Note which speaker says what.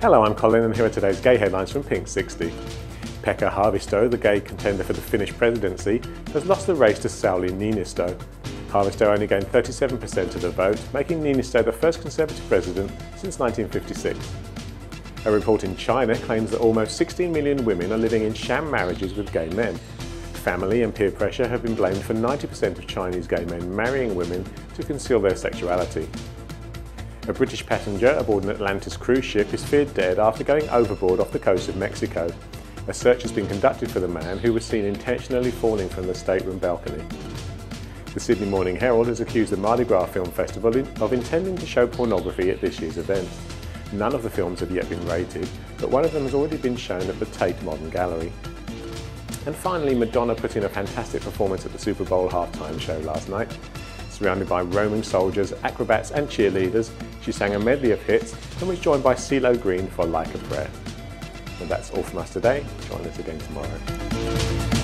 Speaker 1: Hello, I'm Colin and here are today's gay headlines from Pink 60. Pekka Haavisto, the gay contender for the Finnish presidency, has lost the race to Sauli Niinisto. Haavisto only gained 37% of the vote, making Niinisto the first Conservative president since 1956. A report in China claims that almost 16 million women are living in sham marriages with gay men. Family and peer pressure have been blamed for 90% of Chinese gay men marrying women to conceal their sexuality. A British passenger aboard an Atlantis cruise ship is feared dead after going overboard off the coast of Mexico. A search has been conducted for the man who was seen intentionally falling from the stateroom balcony. The Sydney Morning Herald has accused the Mardi Gras Film Festival of intending to show pornography at this year's event. None of the films have yet been rated, but one of them has already been shown at the Tate Modern Gallery. And finally, Madonna put in a fantastic performance at the Super Bowl halftime show last night. Surrounded by Roman soldiers, acrobats and cheerleaders, she sang a medley of hits and was joined by CeeLo Green for Like a Prayer. And that's all from us today. Join us again tomorrow.